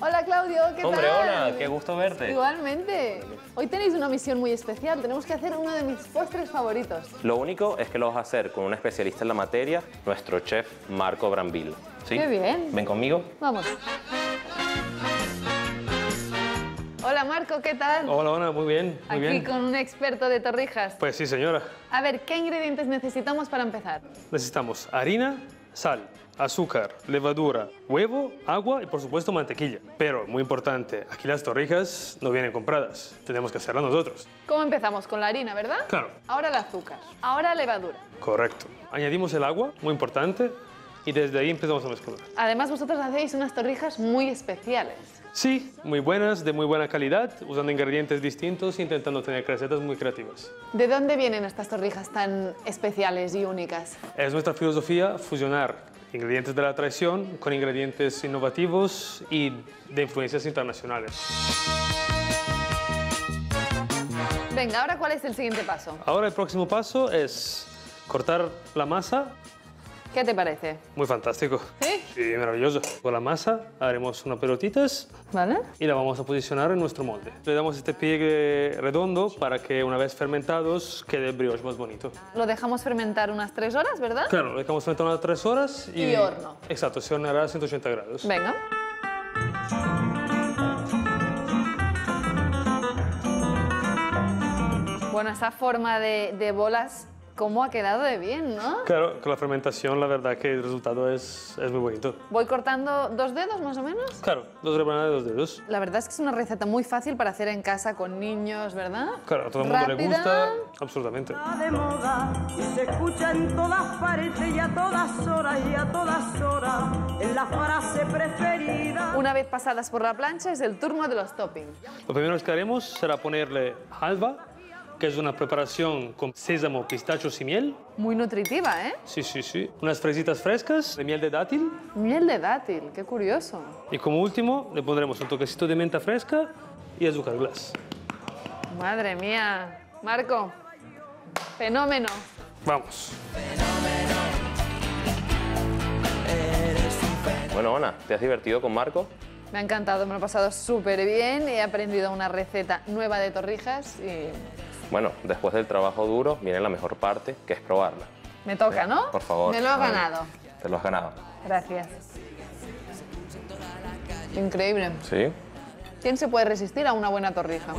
Hola Claudio, ¿qué Hombre, tal? hola, qué gusto verte. Igualmente. Hoy tenéis una misión muy especial. Tenemos que hacer uno de mis postres favoritos. Lo único es que lo vas a hacer con un especialista en la materia, nuestro chef Marco Brambilla. ¿Sí? Qué bien. Ven conmigo. Vamos. Marco, ¿qué tal? Hola, Ana, muy bien, muy Aquí bien. con un experto de torrijas. Pues sí, señora. A ver, ¿qué ingredientes necesitamos para empezar? Necesitamos harina, sal, azúcar, levadura, huevo, agua y por supuesto mantequilla. Pero, muy importante, aquí las torrijas no vienen compradas. Tenemos que hacerlas nosotros. ¿Cómo empezamos? Con la harina, ¿verdad? Claro. Ahora el azúcar. Ahora levadura. Correcto. Añadimos el agua, muy importante, y desde ahí empezamos a mezclar. Además, vosotros hacéis unas torrijas muy especiales. Sí, muy buenas, de muy buena calidad, usando ingredientes distintos e intentando tener recetas muy creativas. ¿De dónde vienen estas torrijas tan especiales y únicas? Es nuestra filosofía fusionar ingredientes de la tradición con ingredientes innovativos y de influencias internacionales. Venga, ahora ¿cuál es el siguiente paso? Ahora el próximo paso es cortar la masa. ¿Qué te parece? Muy fantástico. ¿Sí? Sí, maravilloso. Con la masa haremos unas pelotitas ¿Vale? y la vamos a posicionar en nuestro molde. Le damos este pliegue redondo para que una vez fermentados quede el brioche más bonito. Lo dejamos fermentar unas tres horas, ¿verdad? Claro, lo dejamos fermentar unas tres horas y... Y horno. Exacto, se horneará a 180 grados. Venga. Bueno, esa forma de, de bolas, ¿cómo ha quedado de bien, no? Claro, con la fermentación la verdad que el resultado es, es muy bonito. Voy cortando dos dedos más o menos. Claro, dos rebanadas de dos dedos. La verdad es que es una receta muy fácil para hacer en casa con niños, ¿verdad? Claro, a todo el mundo le gusta. Absolutamente. de moda y se escucha en todas partes y a todas horas y a todas horas en la frase preferida. Una vez pasadas por la plancha es el turno de los toppings. Lo primero que haremos será ponerle halva, que es una preparación con sésamo, pistachos y miel. Muy nutritiva, ¿eh? Sí, sí, sí. Unas fresitas frescas de miel de dátil. Miel de dátil, qué curioso. Y como último le pondremos un toquecito de menta fresca y azúcar glass. Madre mía. Marco, fenómeno. Vamos. Bueno, Ana, ¿te has divertido con Marco? Me ha encantado, me lo he pasado súper bien. He aprendido una receta nueva de torrijas y Bueno, después del trabajo duro viene la mejor parte, que es probarla. me toca, ¿no? Por favor. Me lo Ana. ganado. Te lo has ganado. Gracias. Increíble. ¿Sí? ¿Quién se puede resistir a una buena torrija?